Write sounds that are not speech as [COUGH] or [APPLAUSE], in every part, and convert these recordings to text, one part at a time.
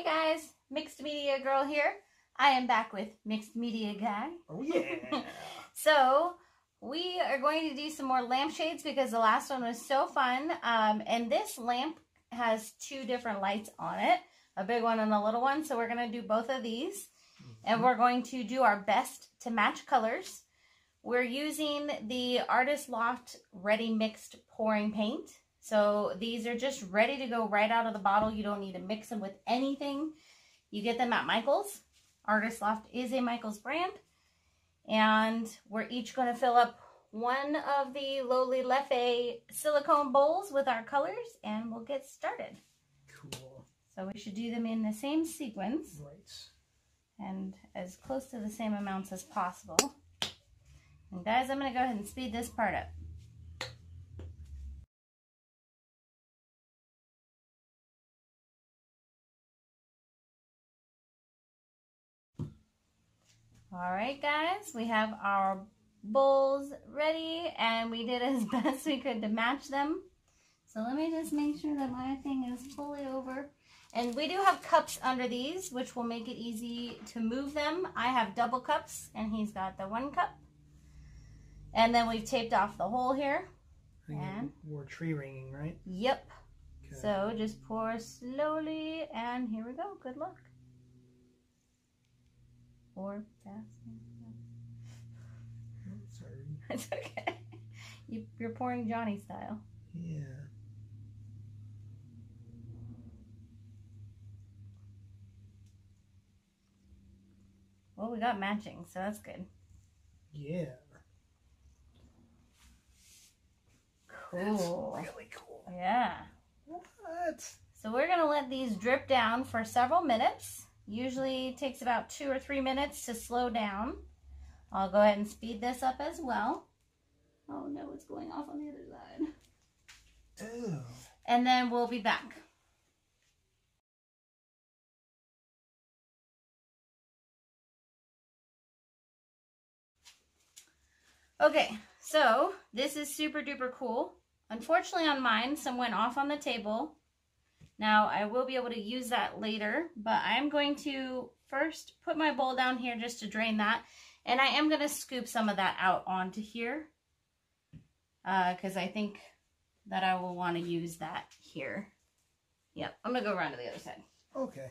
Hey guys, Mixed Media Girl here. I am back with Mixed Media Guy. Oh yeah. [LAUGHS] So we are going to do some more lampshades because the last one was so fun. Um, and this lamp has two different lights on it, a big one and a little one. So we're going to do both of these. And we're going to do our best to match colors. We're using the Artist Loft Ready Mixed Pouring Paint. So these are just ready to go right out of the bottle. You don't need to mix them with anything. You get them at Michael's. Artist Loft is a Michael's brand. And we're each going to fill up one of the LoliVefe silicone bowls with our colors and we'll get started. Cool. So we should do them in the same sequence Right. and as close to the same amounts as possible. And guys, I'm going to go ahead and speed this part up. All right, guys, we have our bowls ready and we did [LAUGHS] as best we could to match them. So let me just make sure that my thing is fully over. And we do have cups under these, which will make it easy to move them. I have double cups, and he's got the one cup. And then we've taped off the hole here. And? We're tree ringing, right? Yep. Okay. So just pour slowly, and here we go. Good luck. Pour fast. Oh, [LAUGHS] sorry. [LAUGHS] It's okay. You, you're pouring Johnnie style. Yeah. Well, we got matching, so that's good. Yeah. Cool. That's really cool. Yeah. What? So we're going to let these drip down for several minutes. Usually takes about two or three minutes to slow down. I'll go ahead and speed this up as well. Oh no, it's going off on the other side. Ew. And then we'll be back. Okay, so this is super duper cool. Unfortunately on mine, some went off on the table. Now I will be able to use that later, but I'm going to first put my bowl down here just to drain that. And I am going to scoop some of that out onto here uh, because I think that I will want to use that here. Yep, I'm going to go around to the other side. Okay.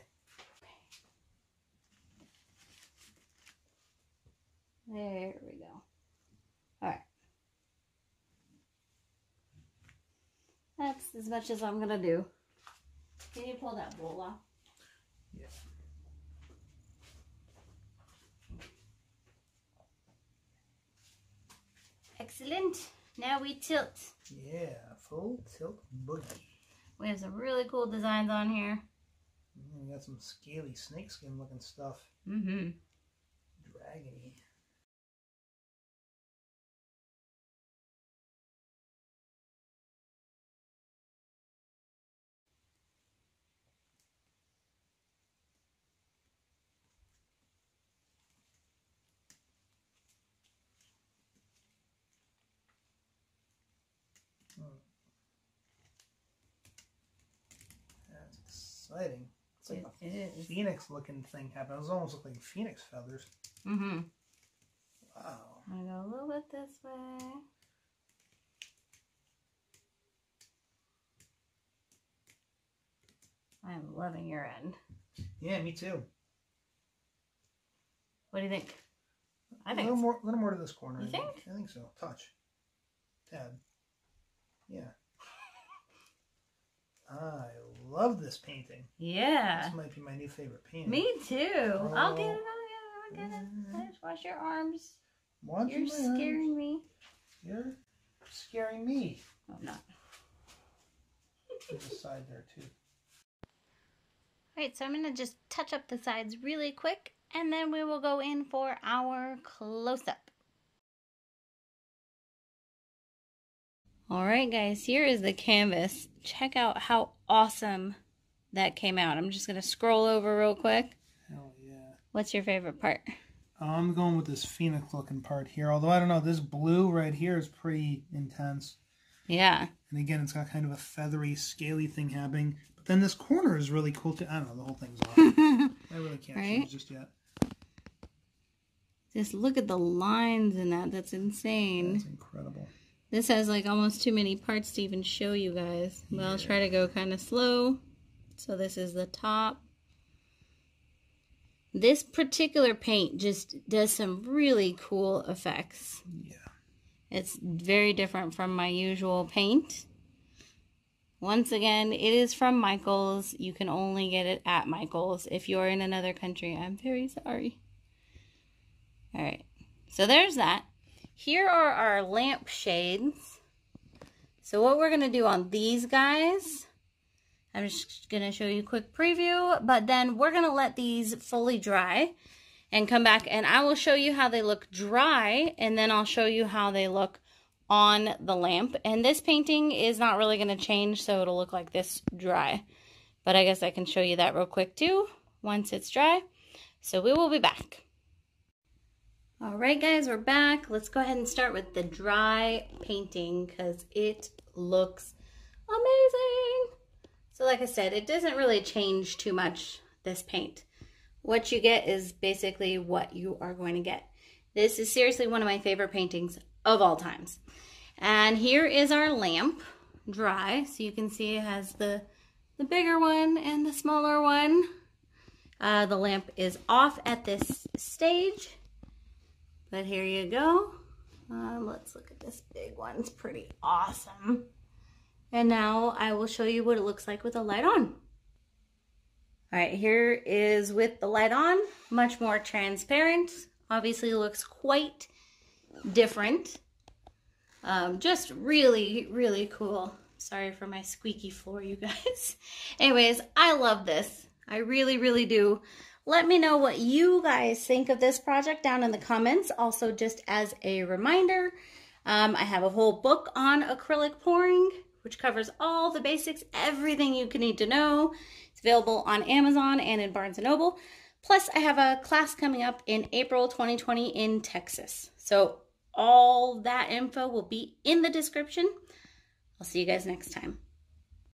There we go. All right. That's as much as I'm going to do. Can you pull that bowl off? Yeah. Excellent. Now we tilt. Yeah. Full tilt boogie. We have some really cool designs on here. Mm, we got some scaly snakeskin looking stuff. Mm-hmm. Dragony. Hmm. That's exciting. It's like It, it a is. phoenix looking thing happened. Those almost look like phoenix feathers. Mm-hmm. Wow. I'm go a little bit this way. I'm loving your end. Yeah, me too. What do you think? I a think a little more, a little more to this corner. You I think? I think so. Touch. Tad. Yeah. I love this painting. Yeah. This might be my new favorite painting. Me too. I'll get it. Oh. I'll get it. I'll get it. Mhm. Just wash your arms. Watch You're my arms. scaring me. You're scaring me. Oh, I'm not. There's a side there too. [LAUGHS] Alright, so I'm going to just touch up the sides really quick and then we will go in for our close-up. Alright guys, here is the canvas. Check out how awesome that came out. I'm just going to scroll over real quick. Hell yeah. What's your favorite part? I'm going with this phoenix looking part here. Although I don't know, this blue right here is pretty intense. Yeah. And again, it's got kind of a feathery, scaly thing happening. But then this corner is really cool too. I don't know, the whole thing's off. [LAUGHS] I really can't Right? choose just yet. Just look at the lines in that. That's insane. That's incredible. This has like almost too many parts to even show you guys. But I'll try to go kind of slow. So this is the top. This particular paint just does some really cool effects. Yeah. It's very different from my usual paint. Once again, it is from Michaels. You can only get it at Michaels. If you're in another country, I'm very sorry. All right. So there's that. Here are our lamp shades. So what we're going to do on these guys, I'm just going to show you a quick preview, but then we're going to let these fully dry and come back and I will show you how they look dry and then I'll show you how they look on the lamp. And this painting is not really going to change, so it'll look like this dry. But I guess I can show you that real quick too once it's dry. So we will be back. All right, guys, we're back. Let's go ahead and start with the dry painting because it looks amazing. So like I said, it doesn't really change too much, this paint. What you get is basically what you are going to get. This is seriously one of my favorite paintings of all times. And here is our lamp, dry. So you can see it has the, the bigger one and the smaller one. Uh, the lamp is off at this stage. But here you go. Uh, let's look at this big one. It's pretty awesome. And now I will show you what it looks like with the light on. All right, here is with the light on, much more transparent. Obviously looks quite different. Um, just really, really cool. Sorry for my squeaky floor, you guys. [LAUGHS] Anyways, I love this. I really, really do. Let me know what you guys think of this project down in the comments. Also, just as a reminder, um, I have a whole book on acrylic pouring, which covers all the basics, everything you can need to know. It's available on Amazon and in Barnes & Noble. Plus, I have a class coming up in April 2020 in Texas. So all that info will be in the description. I'll see you guys next time.